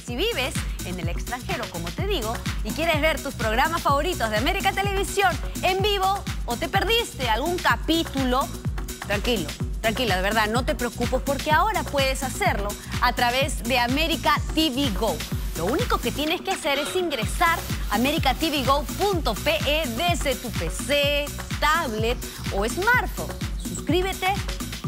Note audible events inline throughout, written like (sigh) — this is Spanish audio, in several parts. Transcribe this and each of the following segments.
si vives en el extranjero, como te digo, y quieres ver tus programas favoritos de América Televisión en vivo o te perdiste algún capítulo, tranquilo, tranquila, de verdad, no te preocupes porque ahora puedes hacerlo a través de América TV Go. Lo único que tienes que hacer es ingresar a americatvgo.pe desde tu PC, tablet o smartphone. Suscríbete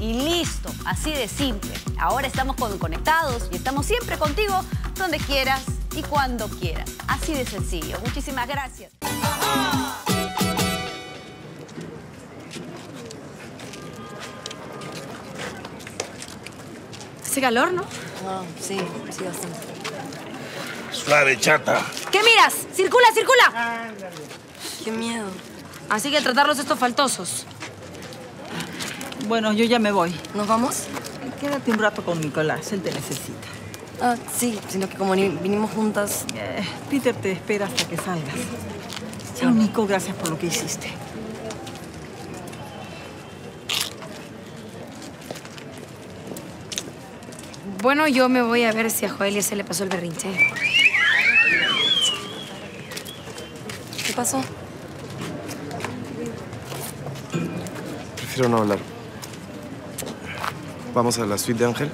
y listo, así de simple. Ahora estamos conectados y estamos siempre contigo donde quieras y cuando quieras. Así de sencillo. Muchísimas gracias. Hace calor, ¿no? Ah, sí, sí, bastante. Suave, chata. ¿Qué miras? ¡Circula, circula! Qué miedo. Así que tratarlos estos faltosos. Bueno, yo ya me voy. ¿Nos vamos? Quédate un rato con Nicolás, él te necesita. Ah, sí, sino que como ni- vinimos juntas... Eh, Peter te espera hasta que salgas. Chao, Nico, gracias por lo que hiciste. Bueno, yo me voy a ver si a Joelia se le pasó el berrinche. ¿Qué pasó? Prefiero no hablar. ¿Vamos a la suite de Ángel?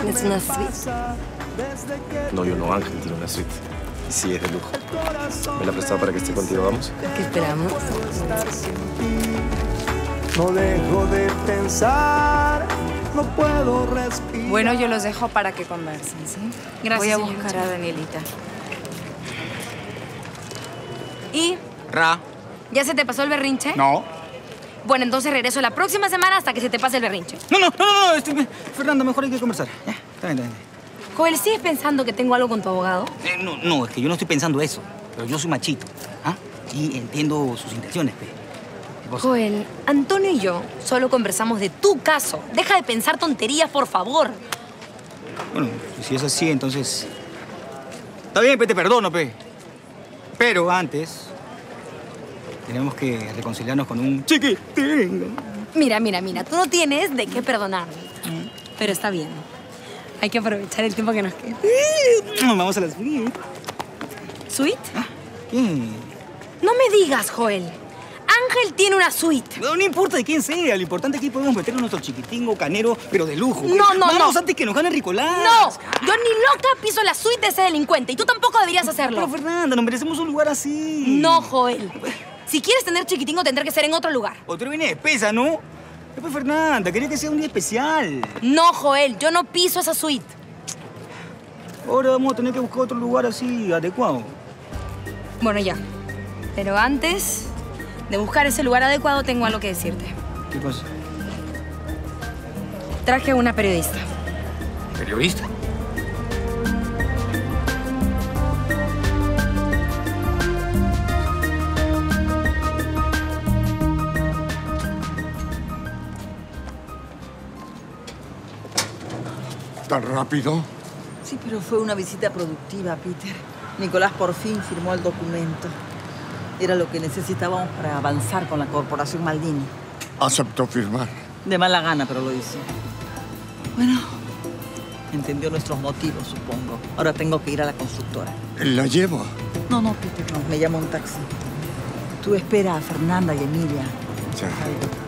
¿Tienes una suite? No, yo no. Ángel tiene una suite. Y sí, es de lujo. ¿Me la he prestado para que esté contigo? ¿Vamos? ¿Qué esperamos? No dejo de pensar, no puedo respirar. Bueno, yo los dejo para que conversen, ¿sí? Gracias, Voy a señorita. buscar a Danielita. ¿Y? Ra. ¿Ya se te pasó el berrinche? No. Bueno, entonces regreso la próxima semana hasta que se te pase el berrinche. No, no, no, no, este, me- Fernando, mejor hay que conversar. Ya, está bien, está bien. Joel, ¿sigues pensando que tengo algo con tu abogado? Eh, no, no, es que yo no estoy pensando eso. Pero yo soy machito. ¿ah? Y entiendo sus intenciones, pe. Joel, Antonio y yo solo conversamos de tu caso. Deja de pensar tonterías, por favor. Bueno, si es así, entonces. Está bien, pe, te perdono, pe. Pero antes. Tenemos que reconciliarnos con un chiquitín. Mira, mira, mira, tú no tienes de qué perdonarme. Pero está bien. Hay que aprovechar el tiempo que nos queda. Vamos a la suite. ¿Suite? ¿Qué? No me digas, Joel. Ángel tiene una suite. No, no importa de quién sea, lo importante es que podemos meter a nuestro chiquitingo canero, pero de lujo. No, no, Vamos no. antes que nos gane Ricolás. No, yo ni loca piso la suite de ese delincuente y tú tampoco deberías hacerlo. Pero Fernanda, nos merecemos un lugar así. No, Joel. Si quieres tener chiquitingo, tendrá que ser en otro lugar. Otro viene de pesa, ¿no? Después Fernanda, quería que sea un día especial. No, Joel, yo no piso esa suite. Ahora vamos a tener que buscar otro lugar así adecuado. Bueno, ya. Pero antes de buscar ese lugar adecuado, tengo algo que decirte. ¿Qué pasa? Traje a una periodista. ¿Periodista? ¿Tan rápido? Sí, pero fue una visita productiva, Peter. Nicolás por fin firmó el documento. Era lo que necesitábamos para avanzar con la corporación Maldini. Aceptó firmar. De mala gana, pero lo hizo. Bueno, entendió nuestros motivos, supongo. Ahora tengo que ir a la constructora. La llevo. No, no, Peter, no. Me llama un taxi. Tú espera a Fernanda y Emilia. Ya.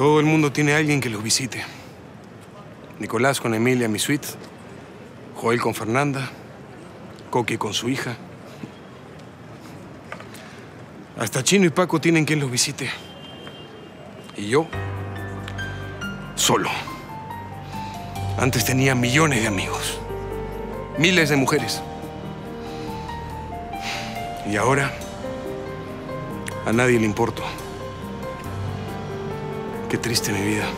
Todo el mundo tiene a alguien que los visite. Nicolás con Emilia, mi suite. Joel con Fernanda. Coqui con su hija. Hasta Chino y Paco tienen quien los visite. Y yo, solo. Antes tenía millones de amigos. Miles de mujeres. Y ahora, a nadie le importo. Qué triste mi vida.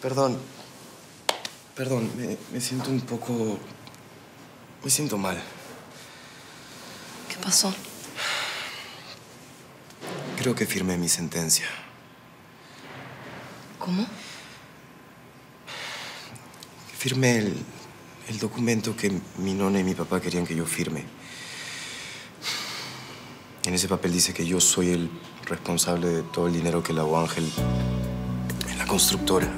Perdón. Perdón, me, siento un poco Me siento mal. ¿Qué pasó? Creo que firmé mi sentencia. ¿Cómo? Firmé el, el documento que mi nona y mi papá querían que yo firme. En ese papel dice que yo soy el responsable de todo el dinero que lavó Ángel en la constructora.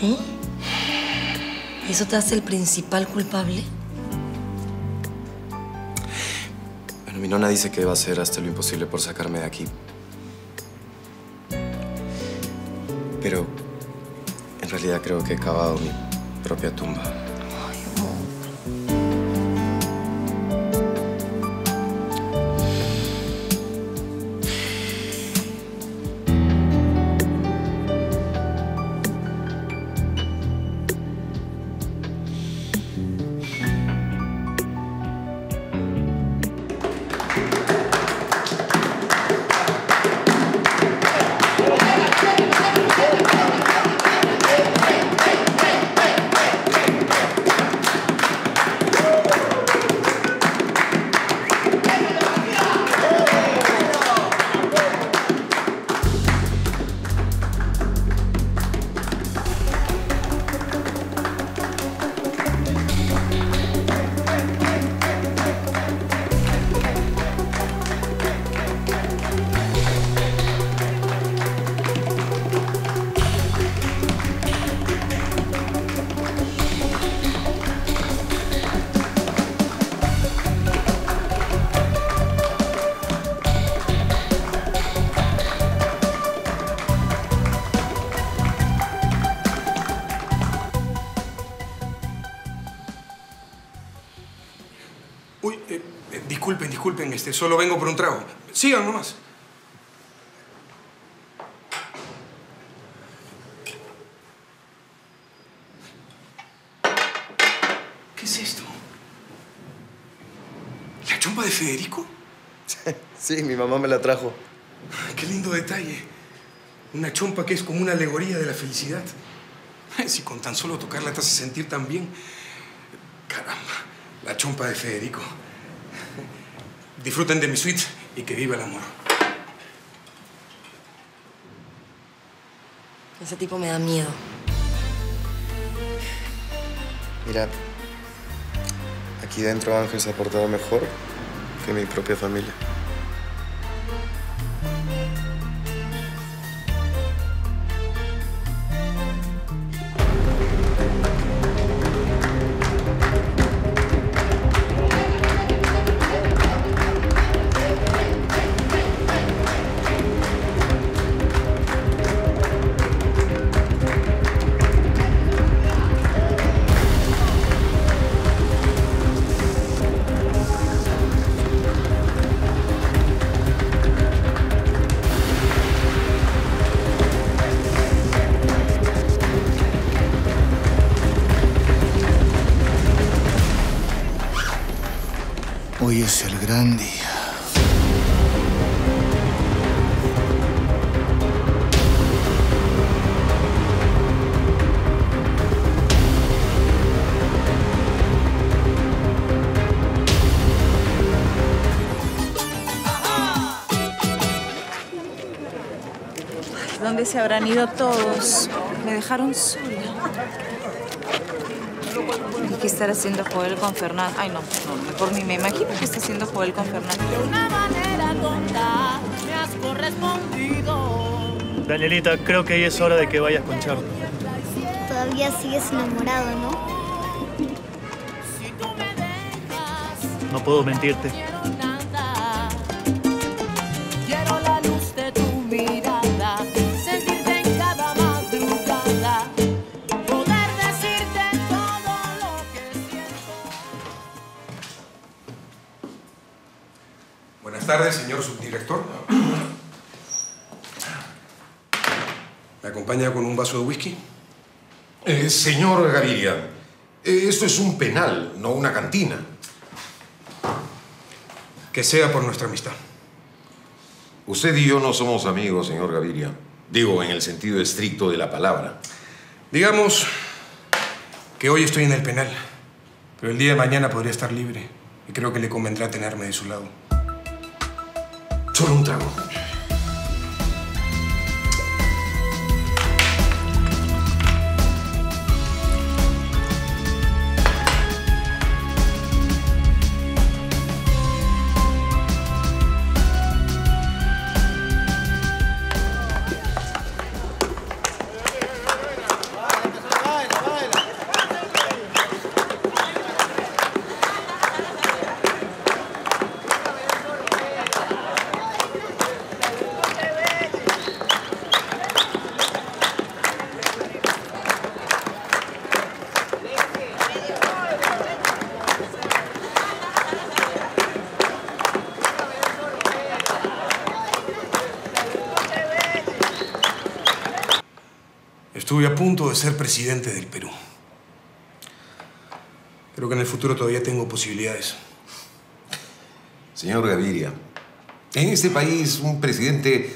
¿Sí? ¿Eso te hace el principal culpable? Mi nona dice que va a hacer hasta lo imposible por sacarme de aquí. Pero en realidad creo que he cavado mi propia tumba. Disculpen, este, solo vengo por un trago. Sigan nomás. ¿Qué es esto? ¿La chompa de Federico? (laughs) Sí, mi mamá me la trajo. Qué lindo detalle. Una chompa que es como una alegoría de la felicidad. Si con tan solo tocarla te hace sentir tan bien. Caramba, la chompa de Federico. Disfruten de mi suite y que viva el amor. Ese tipo me da miedo. Mira, aquí dentro Ángel se ha portado mejor que mi propia familia. ¿Dónde se habrán ido todos? Me dejaron sola. ¿Qué estará haciendo Joel con Fernando? Ay, no, no, mejor ni me imagino qué está haciendo Joel con Fernando. Danielita, creo que ya es hora de que vayas con Charlie. Todavía sigues enamorado, ¿no? No puedo mentirte. Acompaña con un vaso de whisky? Eh, señor Gaviria, eh, esto es un penal, no una cantina. Que sea por nuestra amistad. Usted y yo no somos amigos, señor Gaviria. Digo, en el sentido estricto de la palabra. Digamos que hoy estoy en el penal, Pero el día de mañana podría estar libre y creo que le convendrá tenerme de su lado. Solo un trago. Estuve a punto de ser presidente del Perú. Creo que en el futuro todavía tengo posibilidades. Señor Gaviria, en este país un presidente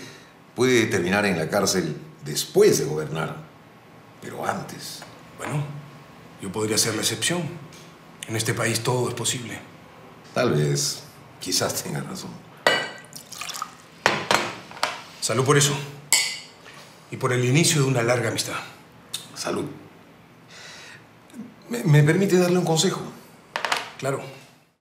puede terminar en la cárcel después de gobernar, pero antes. Bueno, yo podría ser la excepción. En este país todo es posible. Tal vez, quizás tenga razón. Salud por eso. Y por el inicio de una larga amistad. Salud. ¿Me, permite darle un consejo? Claro.